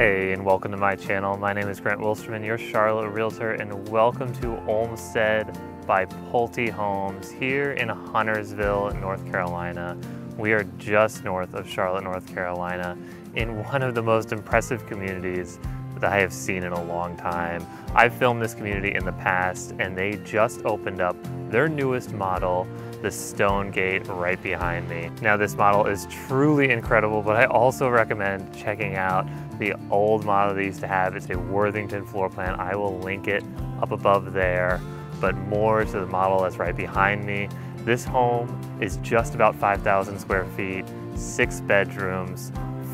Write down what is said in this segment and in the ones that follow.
Hey, and welcome to my channel. My name is Grant Wilsterman, your Charlotte Realtor, and welcome to Olmsted by Pulte Homes here in Huntersville, North Carolina. We are just north of Charlotte, North Carolina, in one of the most impressive communities that I have seen in a long time. I've filmed this community in the past, and they just opened up their newest model the Stonegate right behind me. Now this model is truly incredible, but I also recommend checking out the old model they used to have. It's a Worthington floor plan. I will link it up above there, but more to the model that's right behind me. This home is just about 5,000 square feet, six bedrooms,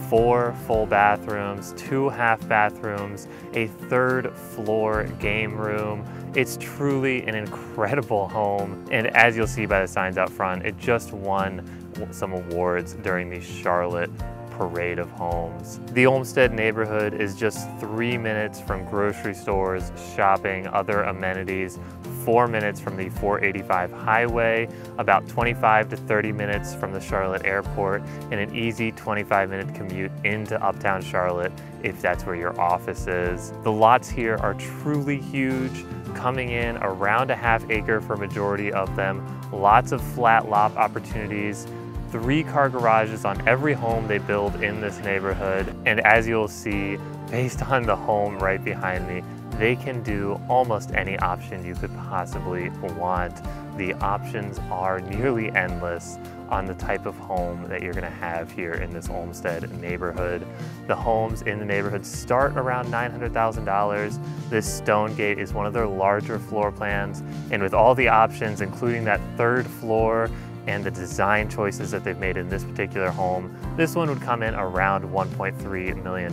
four full bathrooms, two half bathrooms, a third floor game room. It's truly an incredible home. And as you'll see by the signs out front, it just won some awards during the Charlotte parade of homes. The Olmsted neighborhood is just three minutes from grocery stores, shopping, other amenities, four minutes from the 485 highway, about 25 to 30 minutes from the Charlotte airport, and an easy 25 minute commute into uptown Charlotte if that's where your office is. The lots here are truly huge, coming in around a half acre for majority of them, lots of flat lot opportunities, three car garages on every home they build in this neighborhood. And as you'll see, based on the home right behind me, they can do almost any option you could possibly want. The options are nearly endless on the type of home that you're gonna have here in this Olmsted neighborhood. The homes in the neighborhood start around $900,000. This Stonegate is one of their larger floor plans, and with all the options, including that third floor and the design choices that they've made in this particular home, this one would come in around $1.3 million.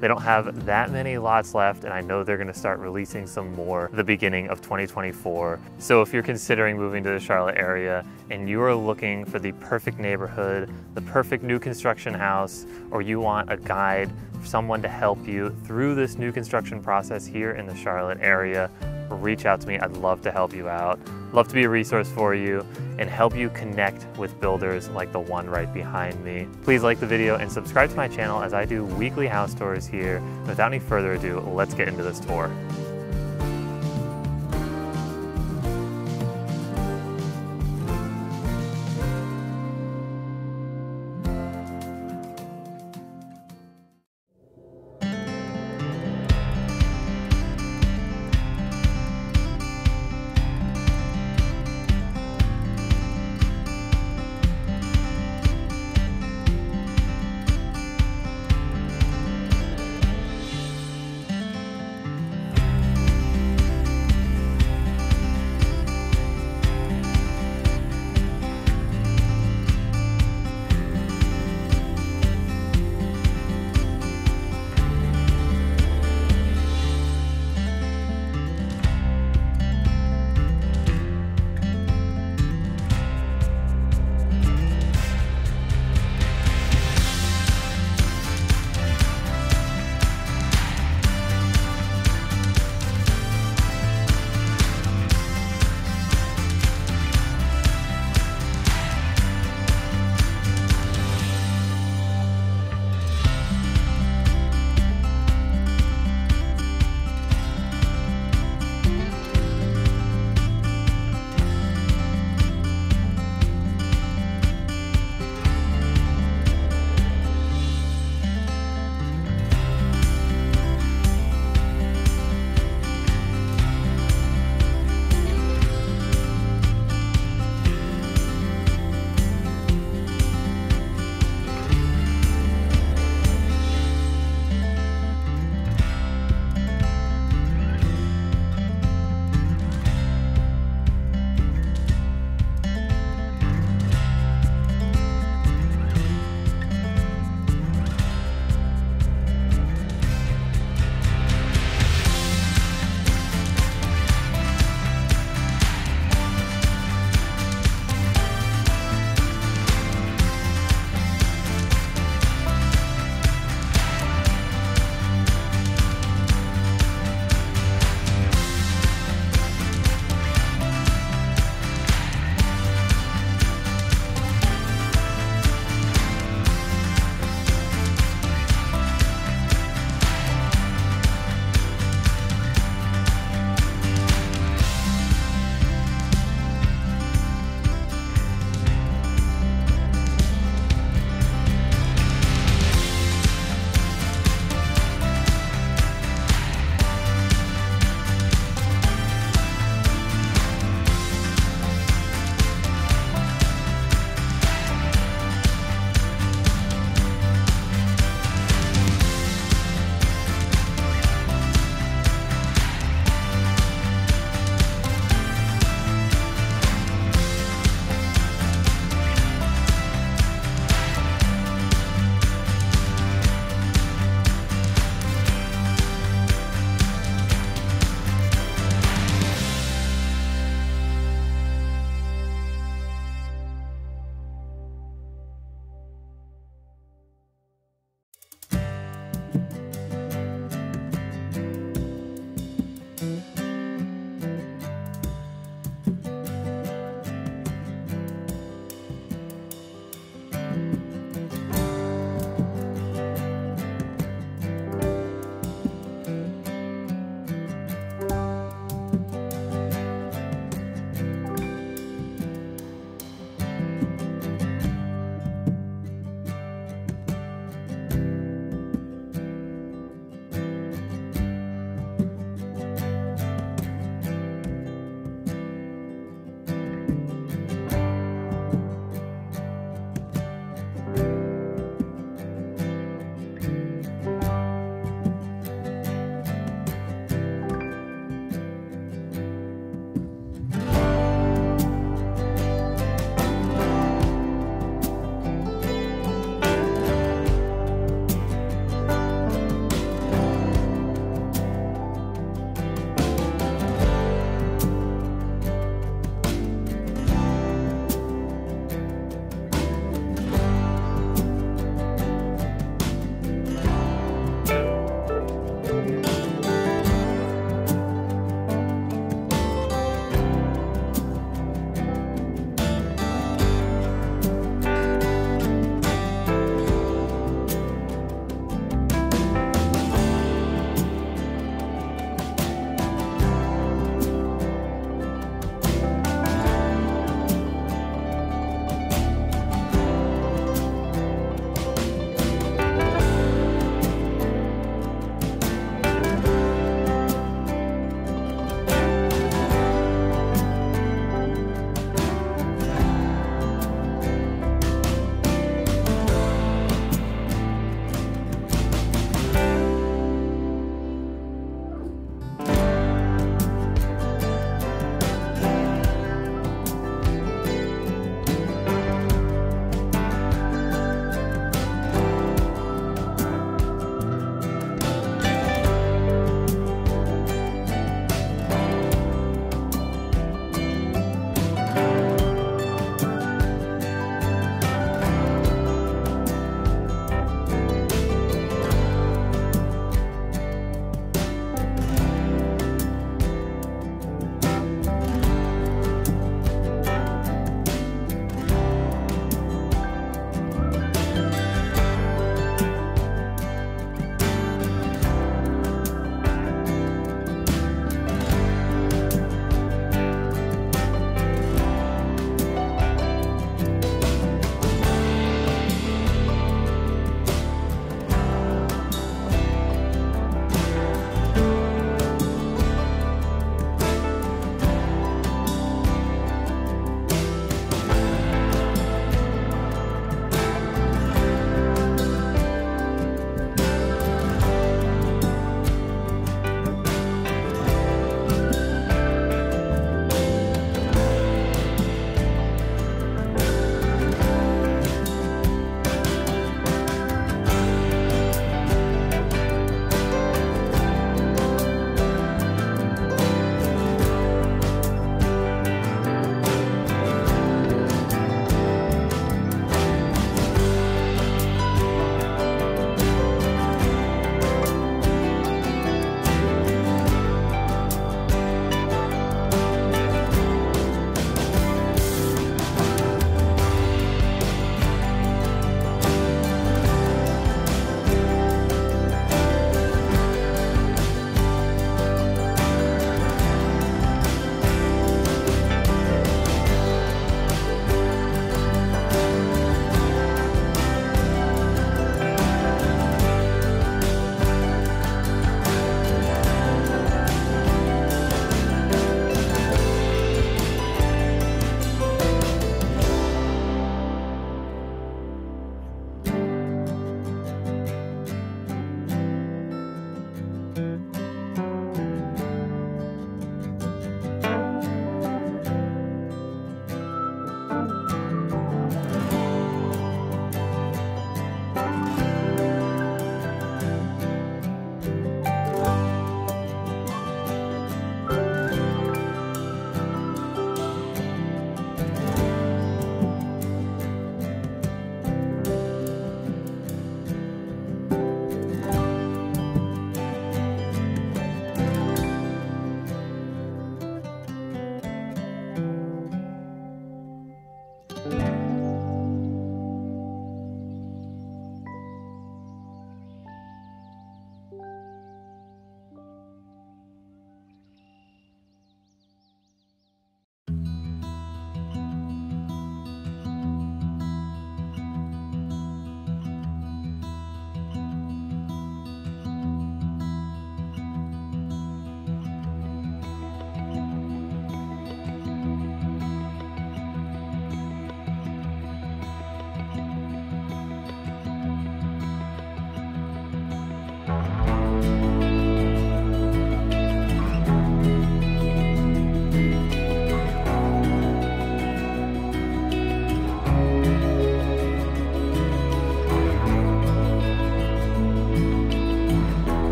They don't have that many lots left, and I know they're gonna start releasing some more the beginning of 2024. So if you're considering moving to the Charlotte area and you are looking for the perfect neighborhood, the perfect new construction house, or you want a guide, someone to help you through this new construction process here in the Charlotte area, reach out to me. I'd love to help you out. Love to be a resource for you and help you connect with builders like the one right behind me. Please like the video and subscribe to my channel as I do weekly house tours here. Without any further ado, let's get into this tour.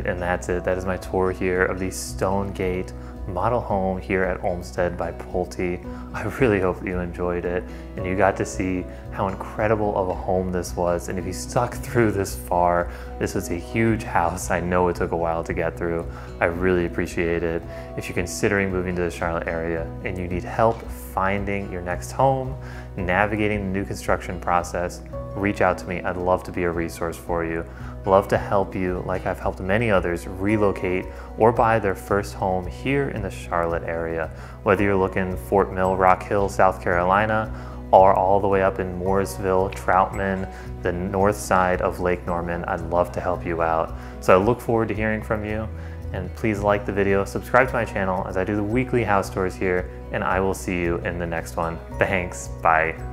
And that's it. That is my tour here of the Stonegate model home here at Olmsted by Pulte. I really hope that you enjoyed it and you got to see how incredible of a home this was. And if you stuck through this far, this was a huge house. I know it took a while to get through. I really appreciate it. If you're considering moving to the Charlotte area and you need help finding your next home, navigating the new construction process, reach out to me. I'd love to be a resource for you. Love to help you, like I've helped many others, relocate or buy their first home here in the Charlotte area. Whether you're looking Fort Mill, Rock Hill, South Carolina, or all the way up in Mooresville, Troutman, the north side of Lake Norman, I'd love to help you out. So I look forward to hearing from you and please like the video, subscribe to my channel as I do the weekly house tours here, and I will see you in the next one. Thanks, bye.